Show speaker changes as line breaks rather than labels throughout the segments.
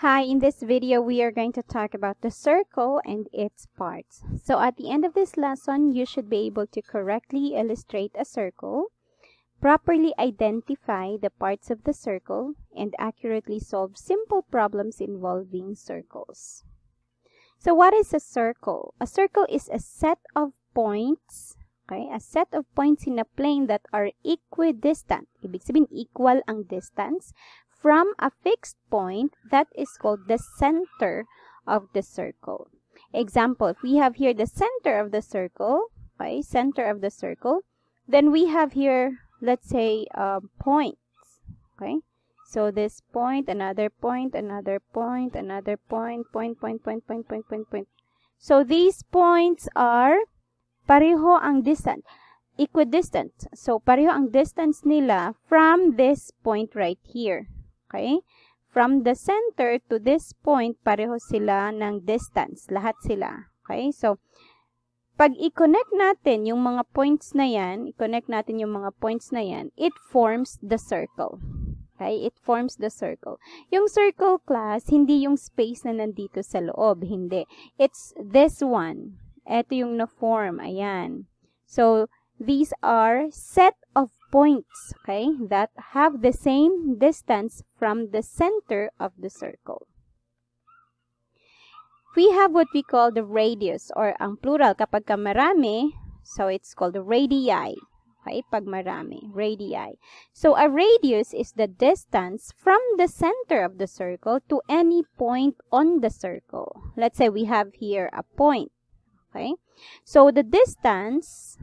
Hi, in this video we are going to talk about the circle and its parts. So at the end of this lesson, you should be able to correctly illustrate a circle, properly identify the parts of the circle, and accurately solve simple problems involving circles. So what is a circle? A circle is a set of points, okay? A set of points in a plane that are equidistant. Ibig sabihin, equal ang distance from a fixed point that is called the center of the circle. Example, if we have here the center of the circle, okay, center of the circle, then we have here, let's say, uh, points, okay? So this point, another point, another point, another point, point, point, point, point, point, point, point. So these points are pareho ang distance, equidistant. So pareho ang distance nila from this point right here. Okay? From the center to this point, pareho sila ng distance. Lahat sila. Okay? So, pag i-connect natin yung mga points na yan, i-connect natin yung mga points na yan, it forms the circle. Okay? It forms the circle. Yung circle class, hindi yung space na nandito sa loob. Hindi. It's this one. Ito yung na-form. Ayan. So, these are set of points, okay, that have the same distance from the center of the circle. We have what we call the radius or ang plural kapag ka marami, so it's called the radii. Okay, pag marami, radii. So a radius is the distance from the center of the circle to any point on the circle. Let's say we have here a point. Okay? So the distance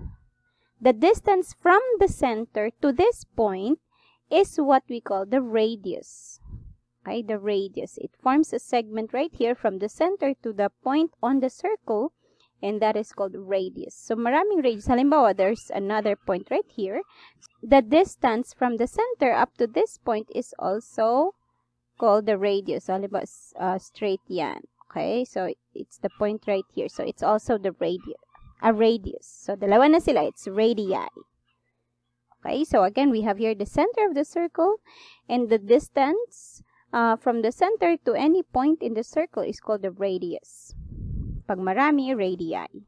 the distance from the center to this point is what we call the radius. Okay, the radius. It forms a segment right here from the center to the point on the circle and that is called radius. So maraming radius. Halimbawa, there's another point right here. The distance from the center up to this point is also called the radius. Halimbawa, uh, straight yan. Okay, so it's the point right here. So it's also the radius a radius. So, dalawa na sila. It's radii. Okay, so again, we have here the center of the circle and the distance uh, from the center to any point in the circle is called the radius. Pag marami, radii.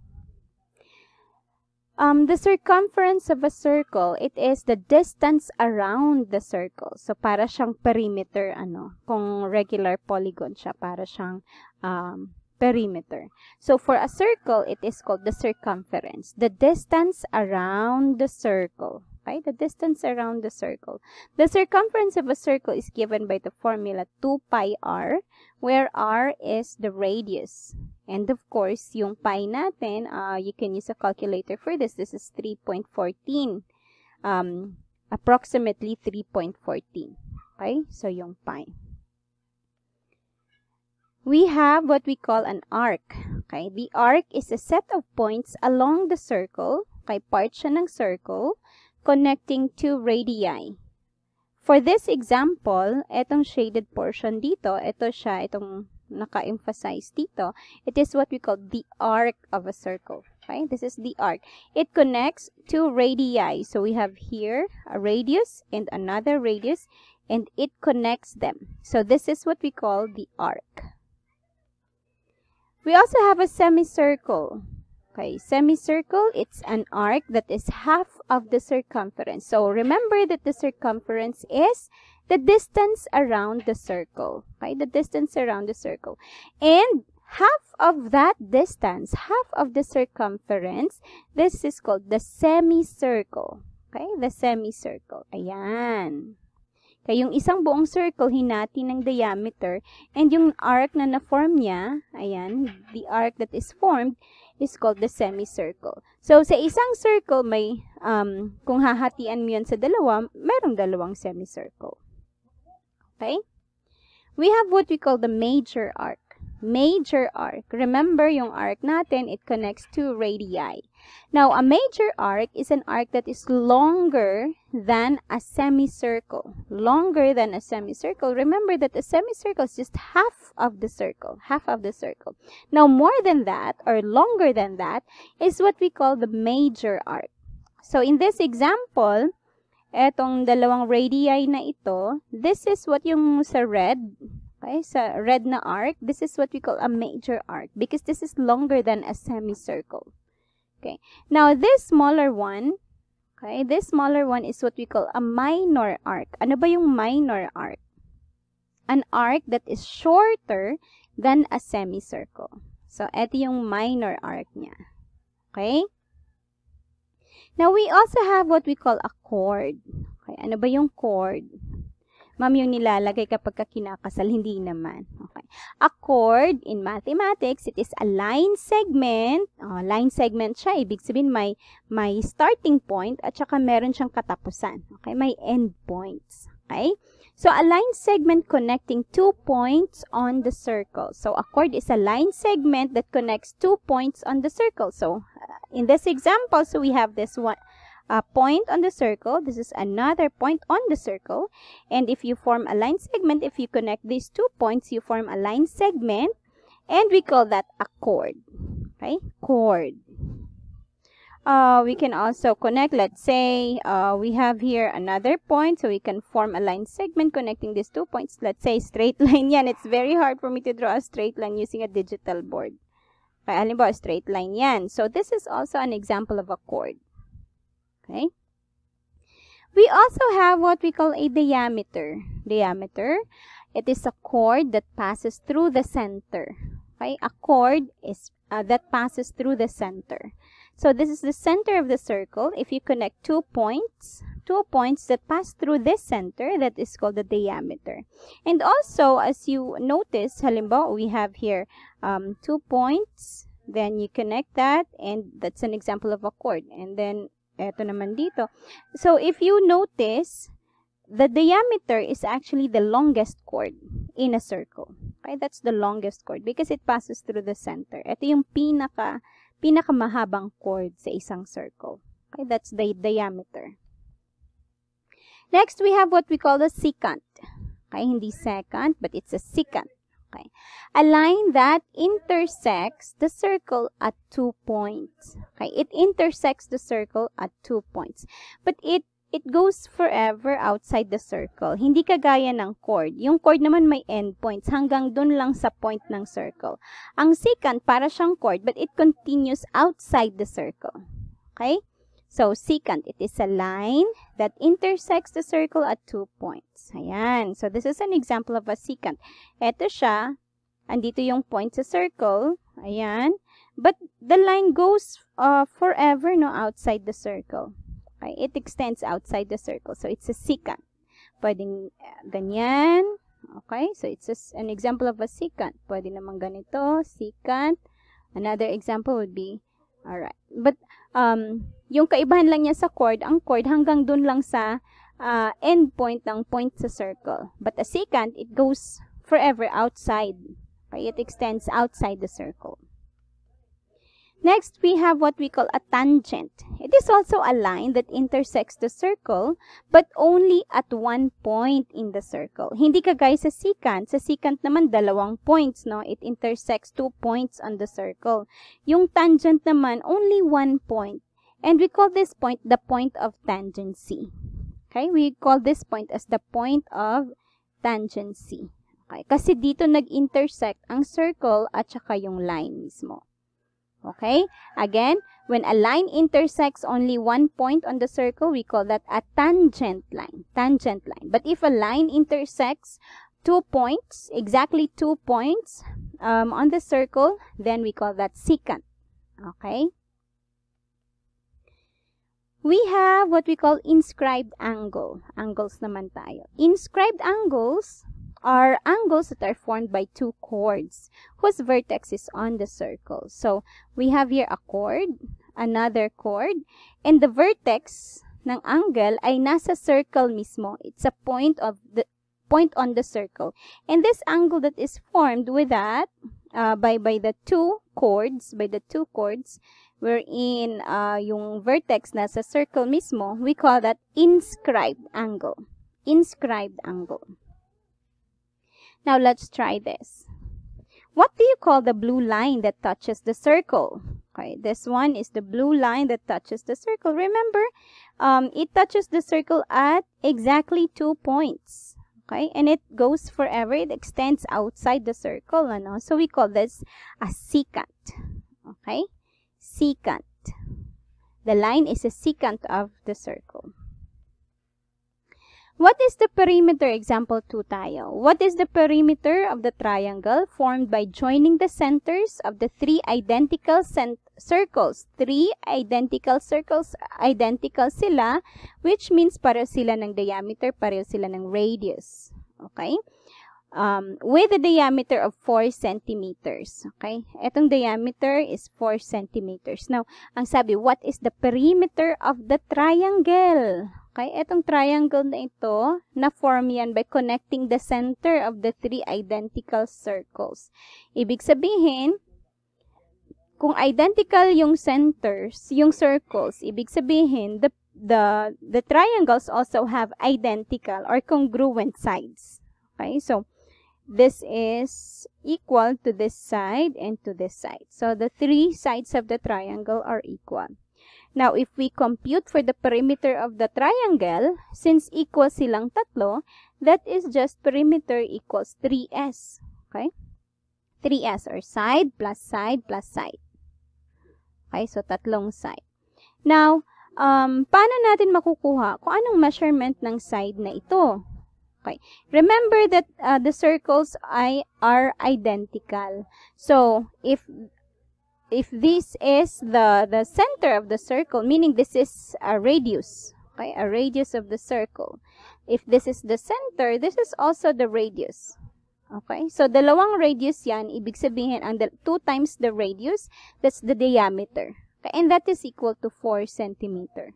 Um, the circumference of a circle, it is the distance around the circle. So, para siyang perimeter, ano, kung regular polygon siya, para siyang um, perimeter. So for a circle, it is called the circumference. The distance around the circle. Okay? The distance around the circle. The circumference of a circle is given by the formula 2 pi r, where r is the radius. And of course, yung pi natin, uh, you can use a calculator for this. This is 3.14. Um, approximately 3.14. Okay? So, yung pi we have what we call an arc. Okay, the arc is a set of points along the circle, okay, part siya ng circle, connecting two radii. For this example, itong shaded portion dito, ito siya, itong naka-emphasize dito, it is what we call the arc of a circle. Okay, this is the arc. It connects two radii. So we have here a radius and another radius, and it connects them. So this is what we call the arc. We also have a semicircle. Okay, semicircle, it's an arc that is half of the circumference. So remember that the circumference is the distance around the circle. Okay, the distance around the circle. And half of that distance, half of the circumference, this is called the semicircle. Okay, the semicircle. Ayan. Kaya yung isang buong circle, hinati ng diameter, and yung arc na na-form niya, ayan, the arc that is formed, is called the semicircle. So, sa isang circle, may, um, kung hahatian mo yan sa dalawa, merong dalawang semicircle. Okay? We have what we call the major arc. Major arc. Remember, yung arc natin, it connects two radii. Now, a major arc is an arc that is longer than a semicircle. Longer than a semicircle. Remember that a semicircle is just half of the circle. Half of the circle. Now, more than that, or longer than that, is what we call the major arc. So, in this example, etong dalawang radii na ito, this is what yung sa red, Okay, sa red na arc, this is what we call a major arc because this is longer than a semicircle. Okay, now this smaller one, okay, this smaller one is what we call a minor arc. Ano ba yung minor arc? An arc that is shorter than a semicircle. So, ito yung minor arc niya. Okay? Now, we also have what we call a chord. Okay, ano ba yung chord? Ma'am, yung nilalagay kapag kinakasal, hindi naman. Okay. A chord, in mathematics, it is a line segment. Oh, line segment siya. Ibig sabihin, may, may starting point at saka meron siyang katapusan. Okay, may end points. Okay? So, a line segment connecting two points on the circle. So, a chord is a line segment that connects two points on the circle. So, uh, in this example, so we have this one, a point on the circle. This is another point on the circle. And if you form a line segment, if you connect these two points, you form a line segment. And we call that a chord. Okay? Chord. Uh, we can also connect, let's say, uh, we have here another point. So we can form a line segment connecting these two points. Let's say straight line yan. It's very hard for me to draw a straight line using a digital board. Okay, halimbawa, straight line yan. So this is also an example of a chord. Okay? We also have what we call a diameter. Diameter, it is a chord that passes through the center. Okay? A chord is uh, that passes through the center. So this is the center of the circle. If you connect two points, two points that pass through this center, that is called the diameter. And also, as you notice, halimbawa, we have here um, two points, then you connect that, and that's an example of a chord. And then Eto naman dito. So, if you notice, the diameter is actually the longest chord in a circle. Okay, that's the longest chord because it passes through the center. Ito yung pinaka, pinakamahabang chord sa isang circle. Okay, that's the diameter. Next, we have what we call the secant. Okay, hindi secant, but it's a secant. Okay. A line that intersects the circle at two points. Okay. It intersects the circle at two points. But it it goes forever outside the circle. Hindi kagaya ng chord. Yung chord naman may endpoints hanggang dun lang sa point ng circle. Ang secant, para siyang chord, but it continues outside the circle. Okay? So, secant, it is a line that intersects the circle at two points. Ayan. So, this is an example of a secant. Ito siya. Andito yung point sa circle. Ayan. But the line goes uh, forever no outside the circle. Okay? It extends outside the circle. So, it's a secant. Pwedeng uh, ganyan. Okay? So, it's a, an example of a secant. Pwede naman ganito. Secant. Another example would be, alright. But, um, yung kaibahan lang niya sa chord, ang chord hanggang dun lang sa uh, end point ng point sa circle. But a secant, it goes forever outside. Okay? It extends outside the circle. Next, we have what we call a tangent. It is also a line that intersects the circle, but only at one point in the circle. Hindi kagaya sa secant. Sa secant naman, dalawang points, no? It intersects two points on the circle. Yung tangent naman, only one point. And we call this point the point of tangency. Okay? We call this point as the point of tangency. Okay? Kasi dito nag-intersect ang circle at saka yung line mismo. Okay? Again, when a line intersects only one point on the circle, we call that a tangent line. Tangent line. But if a line intersects two points, exactly two points um, on the circle, then we call that secant. Okay? We have what we call inscribed angle. Angles naman tayo. Inscribed angles are angles that are formed by two chords whose vertex is on the circle. So, we have here a chord, another chord, and the vertex ng angle ay nasa circle mismo. It's a point of the point on the circle. And this angle that is formed with that uh, by by the two chords, by the two chords wherein uh, yung vertex nasa circle mismo, we call that inscribed angle. Inscribed angle. Now, let's try this. What do you call the blue line that touches the circle? Okay, this one is the blue line that touches the circle. Remember, um, it touches the circle at exactly two points. Okay? And it goes forever. It extends outside the circle. Ano? So, we call this a secant. Okay? Secant. The line is a secant of the circle. What is the perimeter? Example 2 tayo. What is the perimeter of the triangle formed by joining the centers of the three identical circles? Three identical circles, identical sila, which means pareho sila ng diameter, pareho sila ng radius. Okay? Um, with a diameter of 4 centimeters. Okay? Etong diameter is 4 centimeters. Now, ang sabi, what is the perimeter of the triangle? Okay, itong triangle na ito, na-form yan by connecting the center of the three identical circles. Ibig sabihin, kung identical yung centers, yung circles, ibig sabihin, the, the, the triangles also have identical or congruent sides. Okay, so, this is equal to this side and to this side. So, the three sides of the triangle are equal. Now, if we compute for the perimeter of the triangle, since equal silang tatlo, that is just perimeter equals 3s. Okay? 3s or side plus side plus side. Okay, so tatlong side. Now, um, paano natin makukuha kung anong measurement ng side na ito? Okay. Remember that uh, the circles I are identical. So, if if this is the, the center of the circle, meaning this is a radius, okay, a radius of the circle. If this is the center, this is also the radius. Okay, so dalawang radius yan, ibig sabihin, ang 2 times the radius, that's the diameter. Okay, and that is equal to 4 centimeter.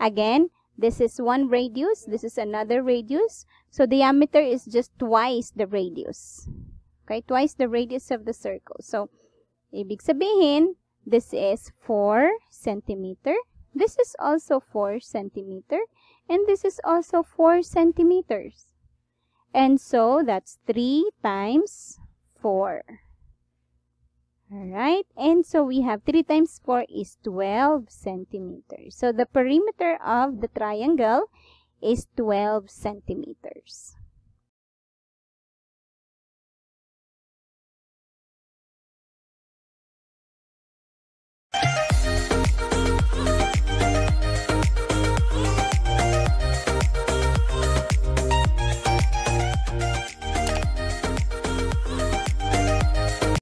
Again, this is one radius, this is another radius, so diameter is just twice the radius. Okay, twice the radius of the circle. So, Ibig sabihin, this is 4 centimeter. This is also 4 centimeter. And this is also 4 centimeters. And so, that's 3 times 4. Alright, and so we have 3 times 4 is 12 centimeters. So the perimeter of the triangle is 12 centimeters.